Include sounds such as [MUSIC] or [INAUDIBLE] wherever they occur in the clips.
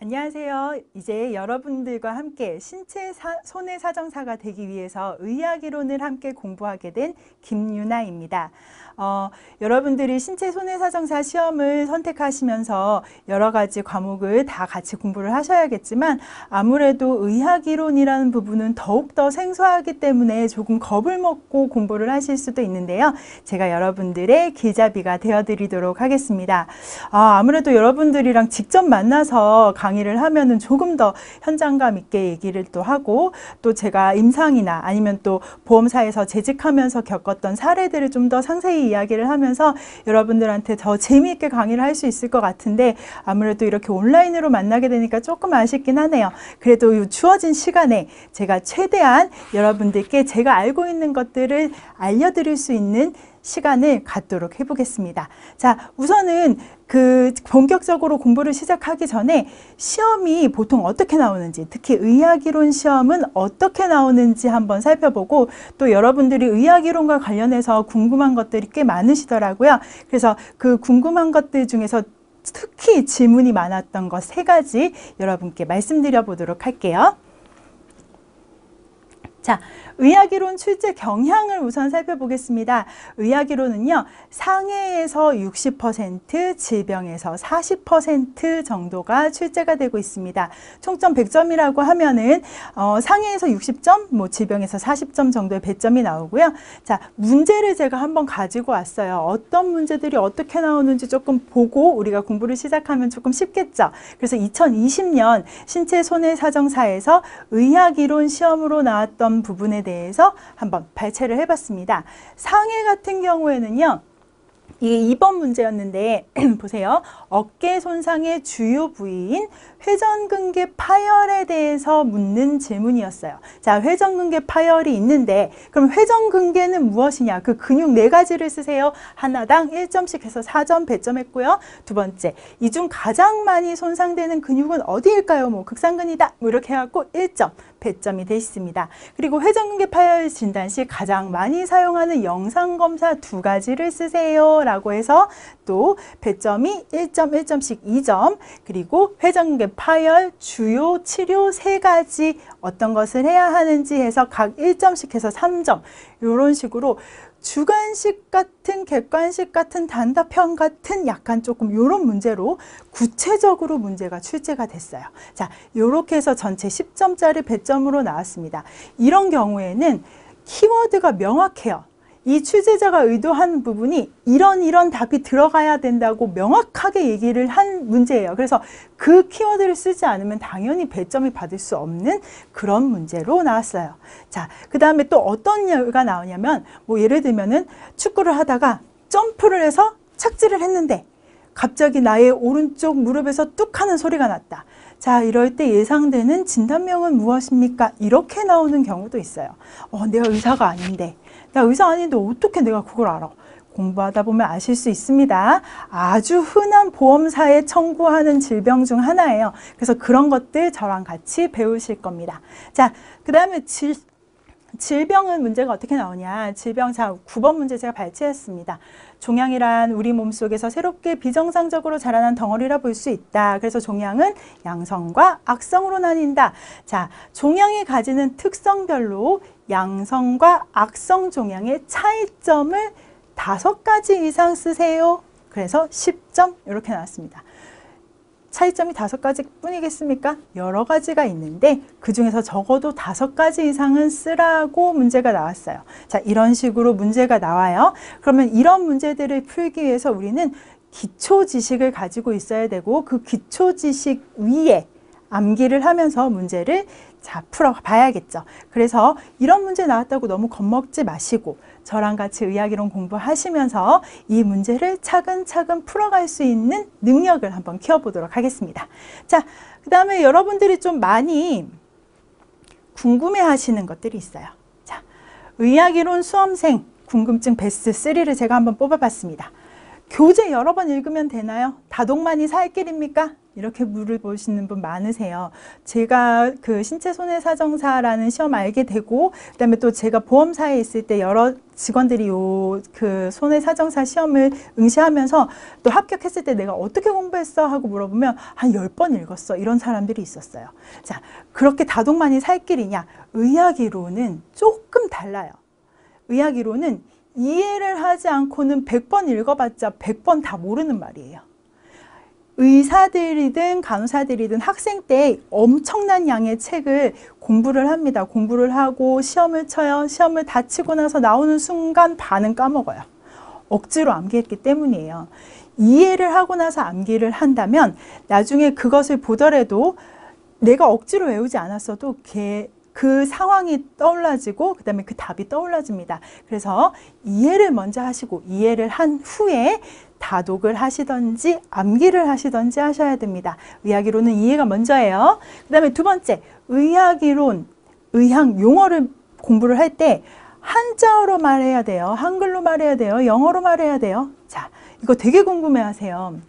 안녕하세요. 이제 여러분들과 함께 신체 사, 손해 사정사가 되기 위해서 의학 이론을 함께 공부하게 된 김유나입니다. 어, 여러분들이 신체 손해 사정사 시험을 선택하시면서 여러 가지 과목을 다 같이 공부를 하셔야겠지만 아무래도 의학이론이라는 부분은 더욱더 생소하기 때문에 조금 겁을 먹고 공부를 하실 수도 있는데요. 제가 여러분들의 길잡이가 되어드리도록 하겠습니다. 아, 아무래도 여러분들이랑 직접 만나서 강의를 하면은 조금 더 현장감 있게 얘기를 또 하고 또 제가 임상이나 아니면 또 보험사에서 재직하면서 겪었던 사례들을 좀 더 상세히 이야기를 하면서 여러분들한테 더 재미있게 강의를 할 수 있을 것 같은데 아무래도 이렇게 온라인으로 만나게 되니까 조금 아쉽긴 하네요. 그래도 이 주어진 시간에 제가 최대한 여러분들께 제가 알고 있는 것들을 알려드릴 수 있는 시간을 갖도록 해보겠습니다. 자, 우선은 그 본격적으로 공부를 시작하기 전에 시험이 보통 어떻게 나오는지, 특히 의학이론 시험은 어떻게 나오는지 한번 살펴보고 또 여러분들이 의학이론과 관련해서 궁금한 것들이 꽤 많으시더라고요. 그래서 그 궁금한 것들 중에서 특히 질문이 많았던 것 세 가지 여러분께 말씀드려 보도록 할게요. 자, 의학이론 출제 경향을 우선 살펴보겠습니다. 의학이론은요, 상해에서 60%, 질병에서 40% 정도가 출제가 되고 있습니다. 총점 100점이라고 하면은, 어, 상해에서 60점, 뭐 질병에서 40점 정도의 배점이 나오고요. 자, 문제를 제가 한번 가지고 왔어요. 어떤 문제들이 어떻게 나오는지 조금 보고 우리가 공부를 시작하면 조금 쉽겠죠. 그래서 2020년 신체 손해 사정사에서 의학이론 시험으로 나왔던 부분에 대해서 한번 발췌를 해봤습니다. 상해 같은 경우에는요. 이게 2번 문제였는데 [CLEARS THROAT] 보세요. 어깨 손상의 주요 부위인 회전근개 파열에 대해서 묻는 질문이었어요. 자, 회전근개 파열이 있는데 그럼 회전근개는 무엇이냐? 그 근육 네 가지를 쓰세요. 하나당 1점씩 해서 4점 배점했고요. 두 번째, 이 중 가장 많이 손상되는 근육은 어디일까요? 뭐 극상근이다. 뭐 이렇게 해갖고 1점 배점이 되어 있습니다. 그리고 회전근개 파열 진단 시 가장 많이 사용하는 영상검사 두 가지를 쓰세요. 라고 해서 또 배점이 1점, 1점씩 2점 그리고 회전근개 파열 주요 치료 세 가지 어떤 것을 해야 하는지 해서 각 1점씩 해서 3점 이런 식으로 주관식 같은 객관식 같은 단답형 같은 약간 조금 이런 문제로 구체적으로 문제가 출제가 됐어요. 자, 이렇게 해서 전체 10점짜리 배점으로 나왔습니다. 이런 경우에는 키워드가 명확해요. 이 취재자가 의도한 부분이 이런 이런 답이 들어가야 된다고 명확하게 얘기를 한 문제예요. 그래서 그 키워드를 쓰지 않으면 당연히 배점이 받을 수 없는 그런 문제로 나왔어요. 자, 그 다음에 또 어떤 예가 나오냐면 뭐 예를 들면은 축구를 하다가 점프를 해서 착지를 했는데 갑자기 나의 오른쪽 무릎에서 뚝 하는 소리가 났다. 자, 이럴 때 예상되는 진단명은 무엇입니까? 이렇게 나오는 경우도 있어요. 어, 내가 의사가 아닌데. 나 의사 아닌데 어떻게 내가 그걸 알아? 공부하다 보면 아실 수 있습니다. 아주 흔한 보험사에 청구하는 질병 중 하나예요. 그래서 그런 것들 저랑 같이 배우실 겁니다. 자, 그 다음에 질, 질병은 문제가 어떻게 나오냐. 질병, 자, 9번 문제 제가 발췌했습니다. 종양이란 우리 몸속에서 새롭게 비정상적으로 자라난 덩어리라 볼 수 있다. 그래서 종양은 양성과 악성으로 나뉜다. 자, 종양이 가지는 특성별로 양성과 악성 종양의 차이점을 다섯 가지 이상 쓰세요. 그래서 10점 이렇게 나왔습니다. 차이점이 다섯 가지 뿐이겠습니까? 여러 가지가 있는데 그 중에서 적어도 다섯 가지 이상은 쓰라고 문제가 나왔어요. 자, 이런 식으로 문제가 나와요. 그러면 이런 문제들을 풀기 위해서 우리는 기초 지식을 가지고 있어야 되고 그 기초 지식 위에 암기를 하면서 문제를 자, 풀어봐야겠죠. 그래서 이런 문제 나왔다고 너무 겁먹지 마시고 저랑 같이 의학이론 공부하시면서 이 문제를 차근차근 풀어갈 수 있는 능력을 한번 키워보도록 하겠습니다. 자, 그 다음에 여러분들이 좀 많이 궁금해 하시는 것들이 있어요. 자, 의학이론 수험생 궁금증 베스트 3를 제가 한번 뽑아봤습니다. 교재 여러 번 읽으면 되나요? 다독만이 살 길입니까? 이렇게 물어보시는 분 많으세요. 제가 그 신체 손해 사정사라는 시험 알게 되고 그다음에 또 제가 보험사에 있을 때 여러 직원들이 요 그 손해 사정사 시험을 응시하면서 또 합격했을 때 내가 어떻게 공부했어 하고 물어보면 한 열 번 읽었어 이런 사람들이 있었어요. 자, 그렇게 다독만이 살 길이냐? 의학이론은 조금 달라요. 의학이론은 이해를 하지 않고는 100번 읽어봤자 100번 다 모르는 말이에요. 의사들이든 간호사들이든 학생 때 엄청난 양의 책을 공부를 합니다. 공부를 하고 시험을 쳐요. 시험을 다 치고 나서 나오는 순간 반은 까먹어요. 억지로 암기했기 때문이에요. 이해를 하고 나서 암기를 한다면 나중에 그것을 보더라도 내가 억지로 외우지 않았어도 걔, 그 상황이 떠올라지고 그 다음에 그 답이 떠올라집니다. 그래서 이해를 먼저 하시고 이해를 한 후에 다독을 하시던지 암기를 하시던지 하셔야 됩니다. 의학이론은 이해가 먼저예요. 그 다음에 두 번째 의학이론, 의학 용어를 공부를 할 때 한자어로 말해야 돼요. 한글로 말해야 돼요. 영어로 말해야 돼요. 자, 이거 되게 궁금해하세요.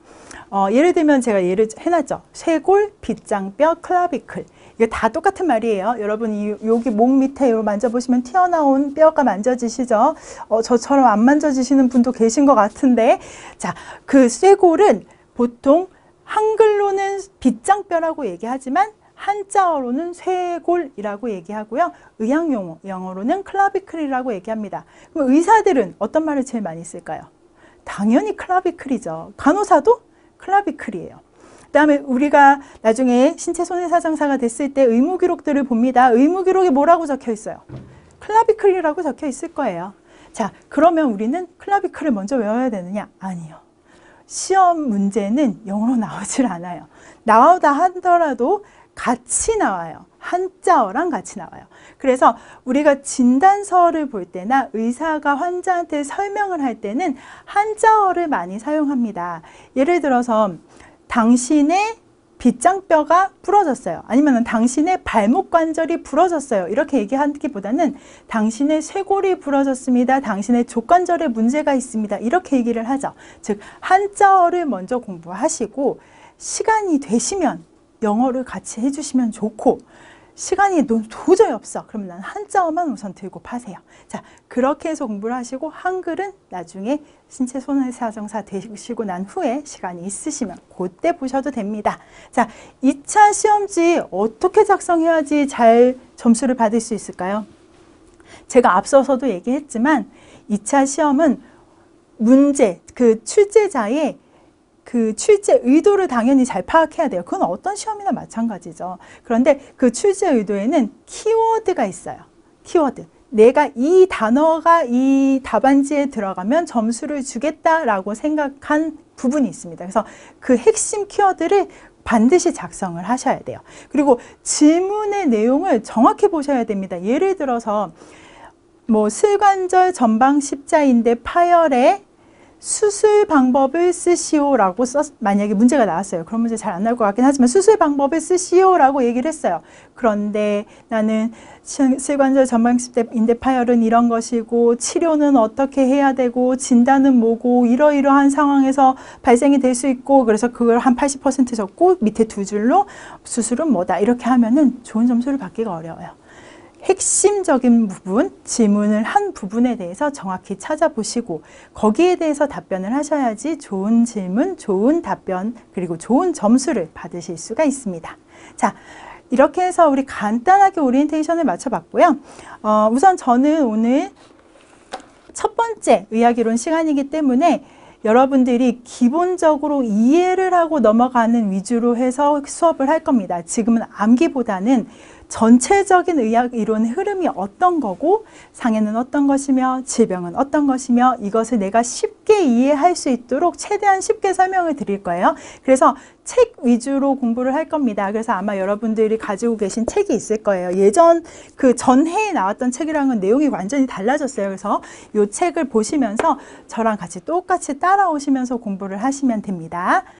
어, 예를 들면 제가 예를 해놨죠. 쇄골, 빗장뼈, 클라비클. 이게 다 똑같은 말이에요. 여러분 이 여기 목 밑에 요 만져보시면 튀어나온 뼈가 만져지시죠? 어, 저처럼 안 만져지시는 분도 계신 것 같은데. 자, 그 쇄골은 보통 한글로는 빗장뼈라고 얘기하지만 한자어로는 쇄골이라고 얘기하고요. 의학 용어, 영어로는 클라비클이라고 얘기합니다. 그럼 의사들은 어떤 말을 제일 많이 쓸까요? 당연히 클라비클이죠. 간호사도 클라비클이에요. 그다음에 우리가 나중에 신체 손해사정사가 됐을 때 의무 기록들을 봅니다. 의무 기록에 뭐라고 적혀 있어요? 클라비클이라고 적혀 있을 거예요. 자, 그러면 우리는 클라비클을 먼저 외워야 되느냐? 아니요. 시험 문제는 영어로 나오질 않아요. 나오다 하더라도 같이 나와요. 한자어랑 같이 나와요. 그래서 우리가 진단서를 볼 때나 의사가 환자한테 설명을 할 때는 한자어를 많이 사용합니다. 예를 들어서 당신의 빗장뼈가 부러졌어요. 아니면 당신의 발목 관절이 부러졌어요. 이렇게 얘기하기보다는 당신의 쇄골이 부러졌습니다. 당신의 족관절에 문제가 있습니다. 이렇게 얘기를 하죠. 즉 한자어를 먼저 공부하시고 시간이 되시면 영어를 같이 해주시면 좋고 시간이 도저히 없어. 그러면 난 한자어만 우선 들고 파세요. 자, 그렇게 해서 공부를 하시고 한글은 나중에 신체 손해사정사 되시고 난 후에 시간이 있으시면 그때 보셔도 됩니다. 자, 2차 시험지 어떻게 작성해야지 잘 점수를 받을 수 있을까요? 제가 앞서서도 얘기했지만 2차 시험은 문제, 그 출제자의 그 출제 의도를 당연히 잘 파악해야 돼요. 그건 어떤 시험이나 마찬가지죠. 그런데 그 출제 의도에는 키워드가 있어요. 키워드. 내가 이 단어가 이 답안지에 들어가면 점수를 주겠다라고 생각한 부분이 있습니다. 그래서 그 핵심 키워드를 반드시 작성을 하셔야 돼요. 그리고 질문의 내용을 정확히 보셔야 됩니다. 예를 들어서 뭐 슬관절 전방 십자인대 파열에 수술 방법을 쓰시오라고 썼, 만약에 문제가 나왔어요. 그런 문제 잘안 나올 것 같긴 하지만 수술 방법을 쓰시오라고 얘기를 했어요. 그런데 나는 실관절 전방십대인대 파열은 이런 것이고 치료는 어떻게 해야 되고 진단은 뭐고 이러이러한 상황에서 발생이 될 수 있고 그래서 그걸 한 80% 적고 밑에 두 줄로 수술은 뭐다 이렇게 하면은 좋은 점수를 받기가 어려워요. 핵심적인 부분, 질문을 한 부분에 대해서 정확히 찾아보시고 거기에 대해서 답변을 하셔야지 좋은 질문, 좋은 답변, 그리고 좋은 점수를 받으실 수가 있습니다. 자, 이렇게 해서 우리 간단하게 오리엔테이션을 맞춰봤고요. 어, 우선 저는 오늘 첫 번째 의학이론 시간이기 때문에 여러분들이 기본적으로 이해를 하고 넘어가는 위주로 해서 수업을 할 겁니다. 지금은 암기보다는 전체적인 의학 이론의 흐름이 어떤 거고 상해는 어떤 것이며 질병은 어떤 것이며 이것을 내가 쉽게 이해할 수 있도록 최대한 쉽게 설명을 드릴 거예요. 그래서 책 위주로 공부를 할 겁니다. 그래서 아마 여러분들이 가지고 계신 책이 있을 거예요. 예전 그 전해에 나왔던 책이랑은 내용이 완전히 달라졌어요. 그래서 이 책을 보시면서 저랑 같이 똑같이 따라오시면서 공부를 하시면 됩니다.